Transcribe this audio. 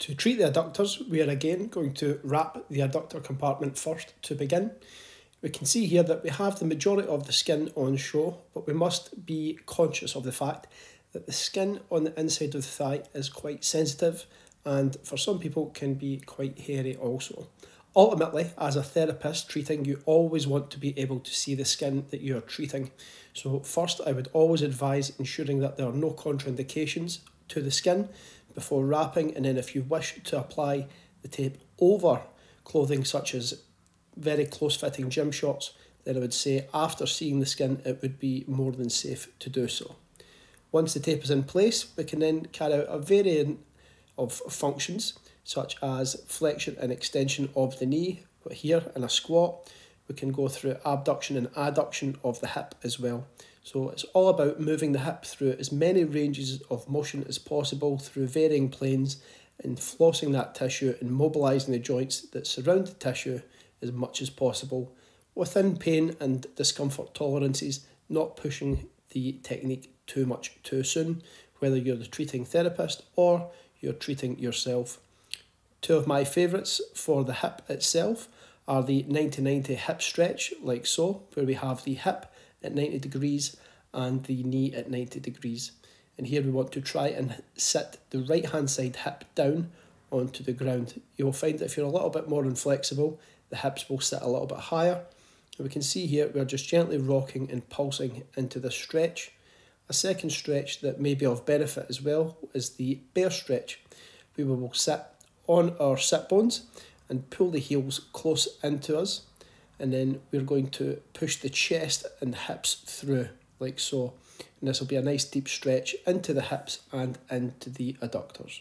To treat the adductors, we are again going to wrap the adductor compartment first to begin. We can see here that we have the majority of the skin on show, but we must be conscious of the fact that the skin on the inside of the thigh is quite sensitive and for some people can be quite hairy also. Ultimately, as a therapist treating, you always want to be able to see the skin that you are treating. So first, I would always advise ensuring that there are no contraindications to the skin before wrapping and then if you wish to apply the tape over clothing such as very close fitting gym shorts then I would say after seeing the skin it would be more than safe to do so. Once the tape is in place we can then carry out a variant of functions such as flexion and extension of the knee here in a squat. We can go through abduction and adduction of the hip as well. So it's all about moving the hip through as many ranges of motion as possible through varying planes and flossing that tissue and mobilising the joints that surround the tissue as much as possible within pain and discomfort tolerances, not pushing the technique too much too soon, whether you're the treating therapist or you're treating yourself. Two of my favourites for the hip itself are the 90-90 hip stretch, like so, where we have the hip at 90 degrees and the knee at 90 degrees. And here we want to try and sit the right hand side hip down onto the ground. You'll find that if you're a little bit more inflexible, the hips will sit a little bit higher. And we can see here we're just gently rocking and pulsing into the stretch. A second stretch that may be of benefit as well is the bear stretch. We will sit on our sit bones and pull the heels close into us and then we're going to push the chest and hips through like so and this will be a nice deep stretch into the hips and into the adductors.